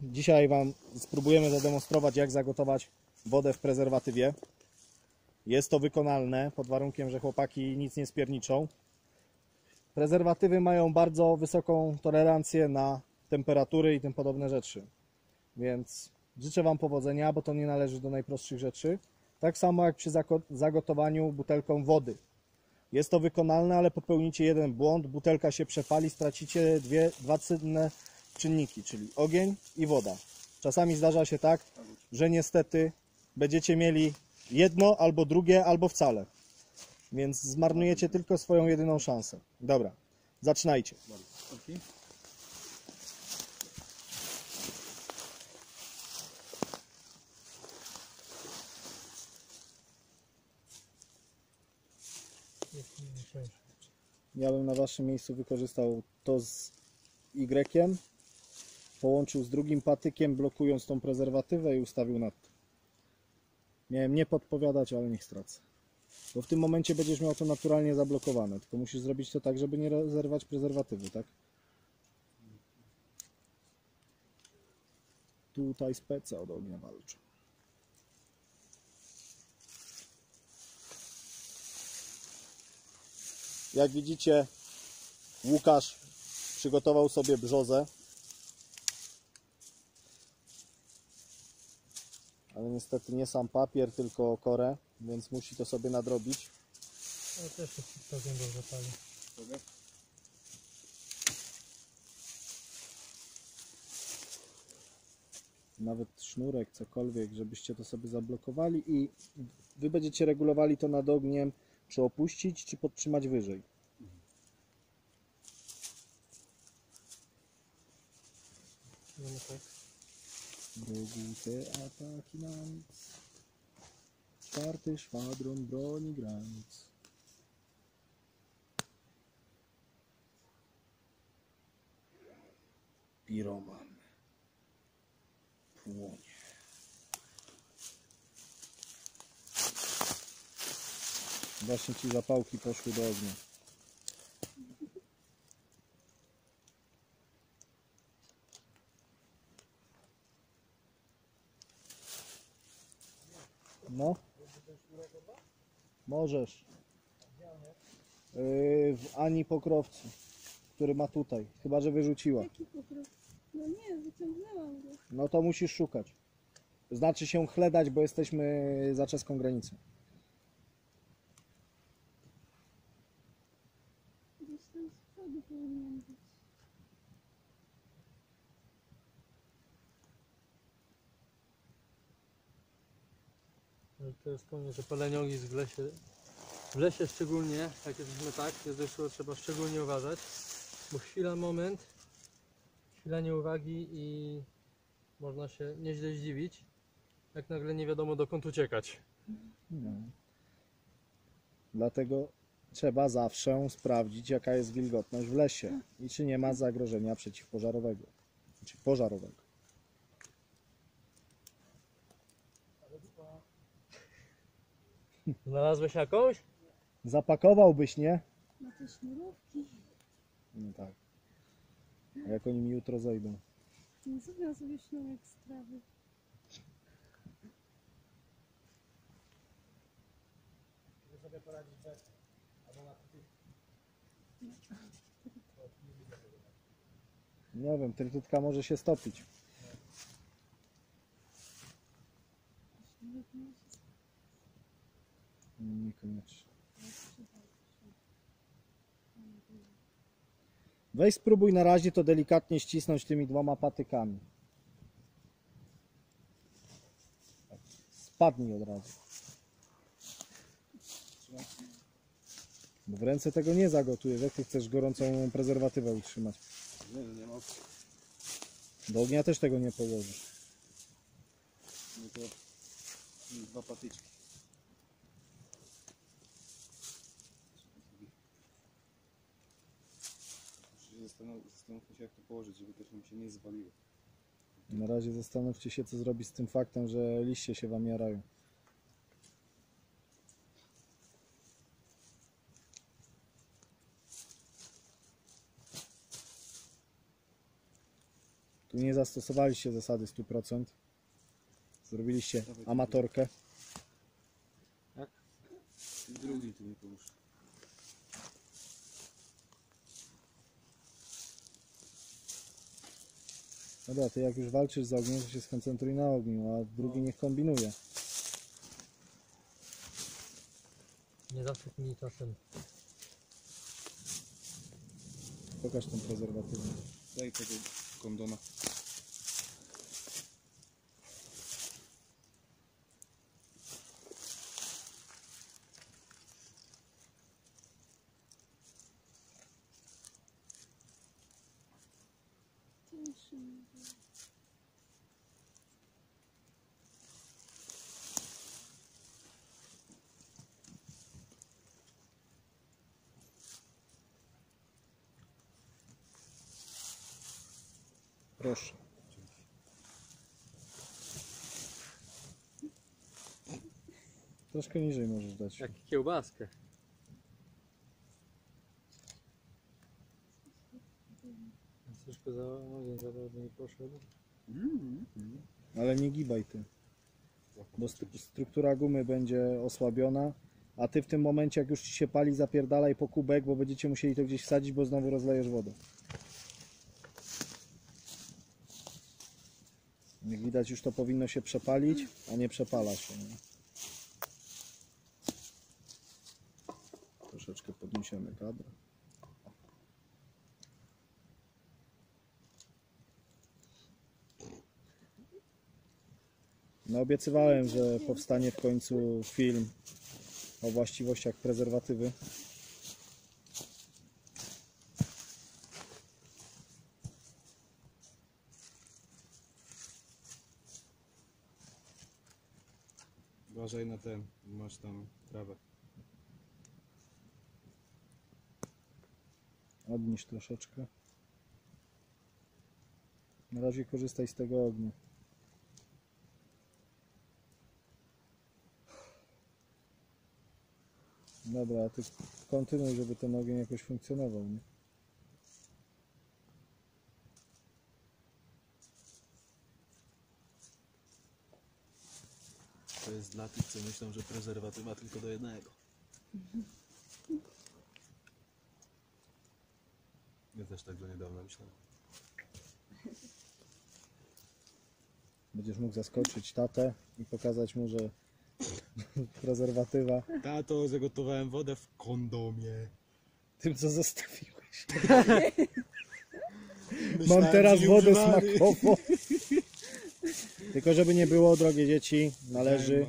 dzisiaj Wam spróbujemy zademonstrować, jak zagotować wodę w prezerwatywie. Jest to wykonalne, pod warunkiem, że chłopaki nic nie spierniczą. Prezerwatywy mają bardzo wysoką tolerancję na temperatury i tym podobne rzeczy. Więc życzę Wam powodzenia, bo to nie należy do najprostszych rzeczy. Tak samo jak przy zagotowaniu butelką wody. Jest to wykonalne, ale popełnicie jeden błąd, butelka się przepali, stracicie dwie, dwa cenne czynniki, czyli ogień i woda. Czasami zdarza się tak, że niestety będziecie mieli jedno albo drugie, albo wcale. Więc zmarnujecie tylko swoją jedyną szansę. Dobra, zaczynajcie. Ja bym na waszym miejscu wykorzystał to z Y, połączył z drugim patykiem, blokując tą prezerwatywę i ustawił nad tym. Miałem nie podpowiadać, ale niech stracę. Bo w tym momencie będziesz miał to naturalnie zablokowane, tylko musisz zrobić to tak, żeby nie zerwać prezerwatywy, tak? Tutaj speca od ognia walczą. Jak widzicie, Łukasz przygotował sobie brzozę. Niestety nie sam papier, tylko korę, więc musi to sobie nadrobić. No też się całkiem dobrze pali. Nawet sznurek, cokolwiek, żebyście to sobie zablokowali i wy będziecie regulowali to nad ogniem, czy opuścić, czy podtrzymać wyżej. No no tak. Wrogu te ataki na nic. Czwarty szwadron broni granic. Piroman. Płonie. Właśnie ci zapałki poszły do ognia. No. Możesz. Yy, w Ani Pokrowcu, który ma tutaj. Chyba, że wyrzuciła. Jaki? No nie, wyciągnęłam go. No to musisz szukać. Znaczy się chledać, bo jesteśmy za czeską granicą. Gdzieś tam z przodu powinien być. Jest koniec, że palenie ognisk w lesie, w lesie szczególnie, jak jesteśmy tak, jest deszczowo, trzeba szczególnie uważać, bo chwila, moment, chwila nieuwagi i można się nieźle zdziwić, jak nagle nie wiadomo dokąd uciekać. No. Dlatego trzeba zawsze sprawdzić, jaka jest wilgotność w lesie i czy nie ma zagrożenia przeciwpożarowego. Czy pożarowego. Znalazłeś jakąś? Zapakowałbyś, nie? Na te sznurówki. No tak. A jak oni mi jutro zejdą? Nie zrobiłam sobie sznurek z trawy. Nie wiem, trytutka może się stopić. Sznurek ma się Niekoniecznie. Weź spróbuj na razie to delikatnie ścisnąć tymi dwoma patykami. Tak, Spadnij od razu. Bo w ręce tego nie zagotujesz. Jak ty chcesz gorącą prezerwatywę utrzymać? Nie, nie ma. Do ognia też tego nie położysz. No to dwa patyczki. Zastanów- Zastanówmy się jak to położyć, żeby też nam się nie zwaliło. Na razie zastanówcie się, co zrobić z tym faktem, że liście się wam jarają. Tu nie zastosowaliście zasady 100%. Zrobiliście amatorkę. Drugi tu nie połóż. Dobra, ty jak już walczysz z ogniem, to się skoncentruj na ogniu, a drugi niech kombinuje. Nie zasyp mi czasem. Pokaż ten prezerwatywę. Daj tego kondona. Proszę. Troszkę niżej możesz dać. Jak kiełbaskę. Troszkę za ogień za nie poszedł. Ale nie gibaj ty. Bo st- struktura gumy będzie osłabiona, a ty w tym momencie, jak już ci się pali, zapierdalaj po kubek, bo będziecie musieli to gdzieś wsadzić, bo znowu rozlejesz wodę. Jak widać, już to powinno się przepalić, a nie przepala się. Nie? Troszeczkę podniesiemy kadr. No obiecywałem, że powstanie w końcu film o właściwościach prezerwatywy. Uważaj na ten, masz tam trawę. Odnisz troszeczkę. Na razie korzystaj z tego ognia. Dobra, a ty kontynuuj, żeby ten ogień jakoś funkcjonował, nie? To jest dla tych, co myślą, że prezerwatywa tylko do jednego. Ja też tak do niedawna myślałem. Będziesz mógł zaskoczyć tatę i pokazać mu, że prezerwatywa Tato, zagotowałem wodę w kondomie. tym, co zostawiłeś. Mam Myślałem, teraz że wodę nieużywany. smakową. Tylko żeby nie było, drogie dzieci, należy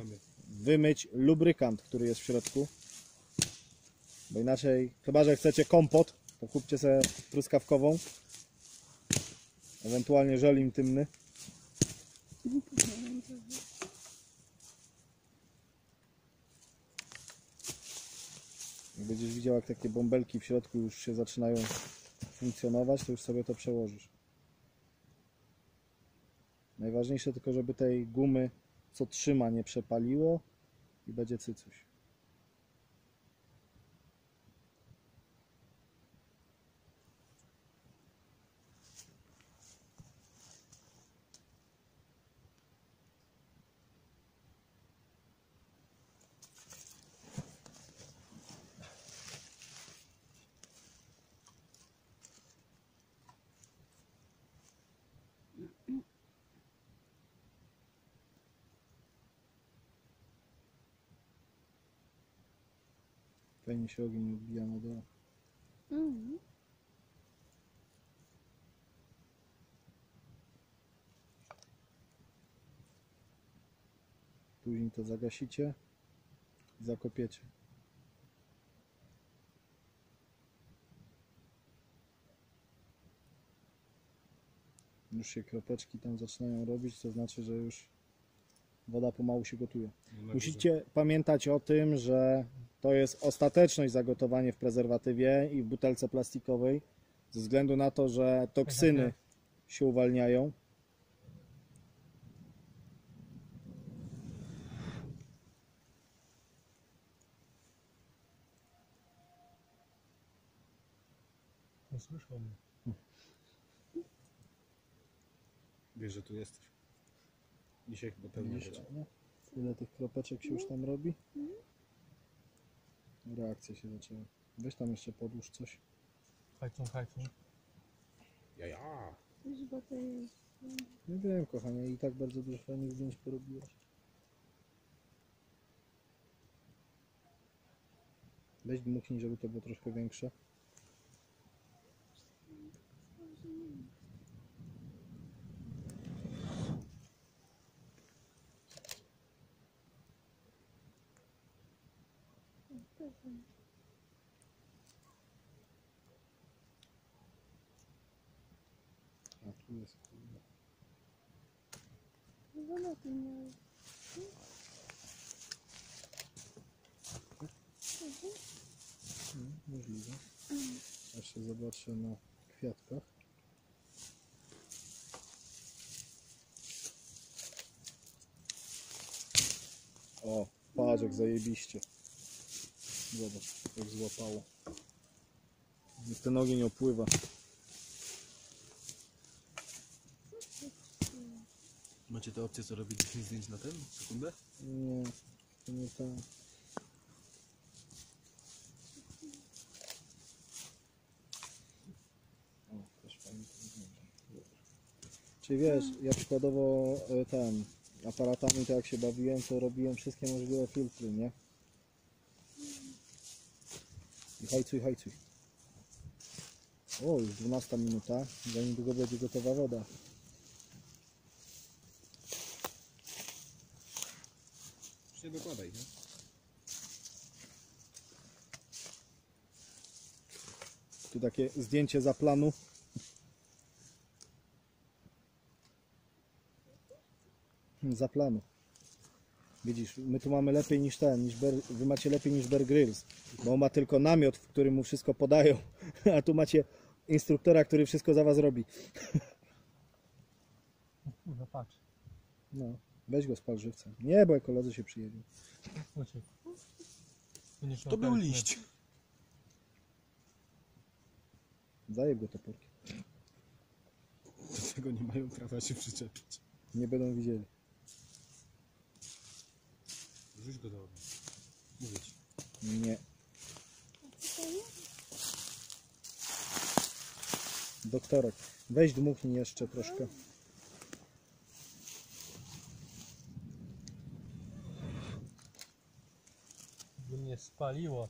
wymyć lubrykant, który jest w środku. Bo inaczej, chyba że chcecie kompot, to kupcie sobie truskawkową. Ewentualnie żel intymny. Jak będziesz widział, jak takie bąbelki w środku już się zaczynają funkcjonować, to już sobie to przełożysz. Najważniejsze tylko, żeby tej gumy, co trzyma, nie przepaliło i będzie cycuś. Fajnie się ogień odbija na dole. Mhm. Później to zagasicie i zakopiecie. Już się kropeczki tam zaczynają robić, to znaczy, że już woda pomału się gotuje. No, Musicie pamiętać o tym, że to jest ostateczność zagotowanie w prezerwatywie i w butelce plastikowej, ze względu na to, że toksyny się uwalniają. Nie słyszał mnie. Wiesz, że tu jesteś. Dzisiaj chyba Widzisz, będzie. nie? Ile tych kropeczek się już tam robi? Reakcja się zaczęła. Weź tam jeszcze podłóż coś. Hajcą, hajcą. Ja, ja. To jest. Nie wiem, kochanie, i tak bardzo dużo fajnych zdjęć porobiłaś. Weź dmuchnij, żeby to było troszkę większe. A tu jest. No na tym. Mm, Możliwe. Jeszcze zobaczę na kwiatkach. O, patrz jak zajebiście. Zobacz, jak złapało. Niech ten ogień opływa. Macie tę opcję, co robić 10 zdjęć na ten? Sekundę? Nie, to nie tak. O, też fajnie to wygląda. Dobra. Czyli wiesz, ja przykładowo e, ten aparatami to jak się bawiłem, to robiłem wszystkie możliwe filtry, nie? I hajcuj, hajcuj. O, już 12 minuta, za niedługo będzie gotowa woda. Już nie dokładaj, nie? Tu takie zdjęcie za planu. Za planu. Widzisz, my tu mamy lepiej niż ten, niż Bear, wy macie lepiej niż Bear Grylls, bo on ma tylko namiot, w którym mu wszystko podają, a tu macie instruktora, który wszystko za was robi. Kurwa, patrz. No, weź go spal żywcem. Nie, bo ekolodzy się przyjęli. Uciekł. Będziesz To miał był liść. Zajeb go toporkiem. Do tego nie mają prawa się przyczepić. Nie będą widzieli. Rzuć go do ognia. Mówię ci. Nie. Co to jest? Doktorek, weź dmuchnij jeszcze troszkę. By mnie spaliło.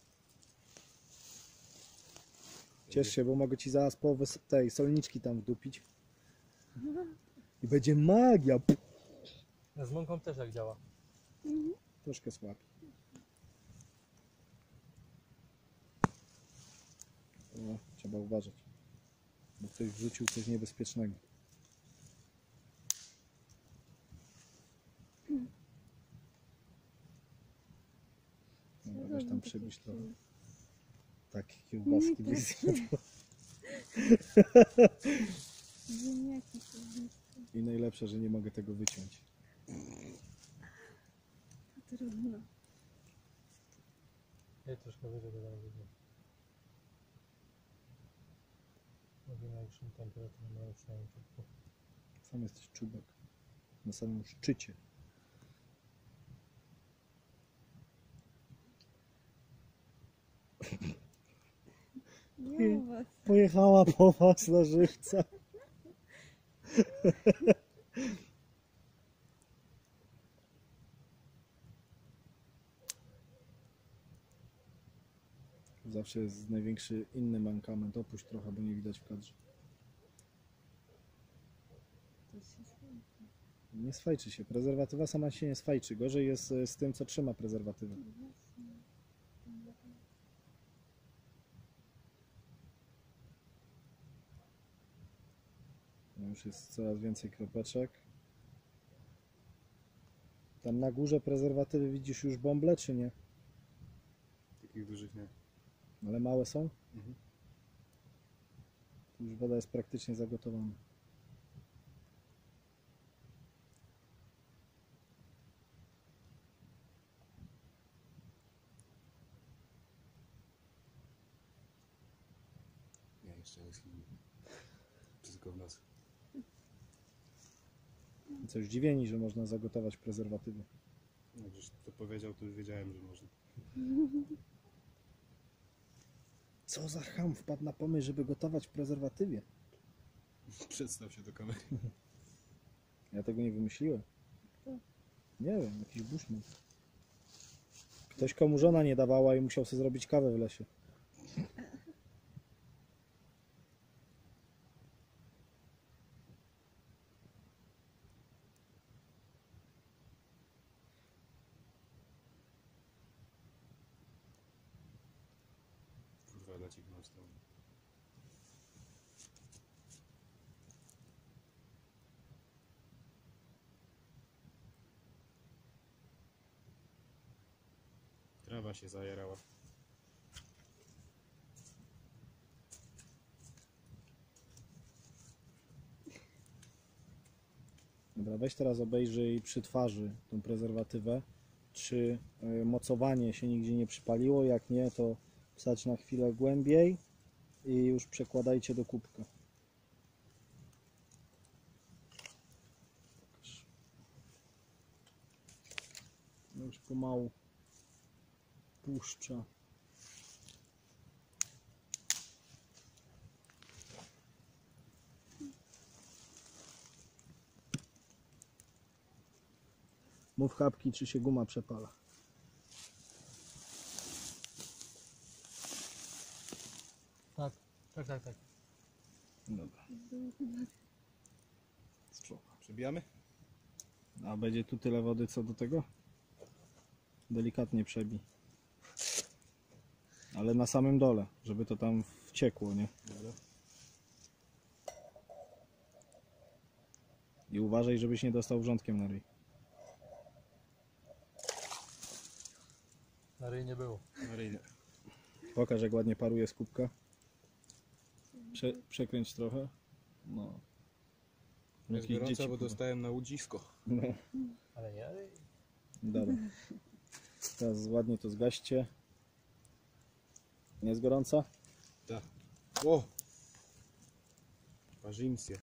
Ciesz się, bo mogę ci zaraz połowę s- tej solniczki tam wdupić. I będzie magia. Z mąką też jak działa. Troszkę słabi. O, trzeba uważać. Bo ktoś wrzucił coś niebezpiecznego. Dobra, weź tam przybliż trochę. Tak, kiełbaski są blisko. I najlepsze, że nie mogę tego wyciąć. Trudno. Ja troszkę wyżej zaraz wyjdę. Mówię najwyższą temperaturę na początku. Sam jesteś czubek. Na samym szczycie. U was. Pojechała po was na żywca. Zawsze jest największy inny mankament. Opuść trochę, bo nie widać w kadrze. Nie swajczy się. Prezerwatywa sama się nie swajczy. Gorzej jest e, z tym, co trzyma prezerwatywę. No Już jest coraz więcej kropeczek. Tam na górze prezerwatywy widzisz już bąble, czy nie? Takich dużych nie. Ale małe są? Mhm. Tu już woda jest praktycznie zagotowana. Nie, jeszcze nie schudł. Tylko w nocy. Co zdziwieni, że można zagotować prezerwatywy. Jak żeś to powiedział, to już wiedziałem, że można. Co za ham wpadł na pomysł, żeby gotować w prezerwatywie? Przedstaw się do kamery. Ja tego nie wymyśliłem. Nie wiem, jakiś bushman. Ktoś komu żona nie dawała i musiał sobie zrobić kawę w lesie. Kurwa, leci w nas tam. Trawa się zajerała. Dobra, weź teraz obejrzyj przy twarzy tą prezerwatywę, czy y, mocowanie się nigdzie nie przypaliło. Jak nie, to wsadź na chwilę głębiej i już przekładajcie do kubka. No Już pomału puszcza. Mów chapki, czy się guma przepala. Tak, tak, tak, tak. Dobra. Przebijamy? A będzie tu tyle wody co do tego? Delikatnie przebij. Ale na samym dole, żeby to tam wciekło, nie? I uważaj, żebyś nie dostał wrzątkiem na ryj. Na ryj nie było. Maryjnie. Pokaż, jak ładnie paruje z kubka. Prze przekręć trochę. No. Jest Jakich gorąco, dzieci bo dostałem na łudzisko. No, Ale nie ryj. dobra. Teraz ładnie to zgaście. Nie jest gorąca? Tak. O! Parzymsje.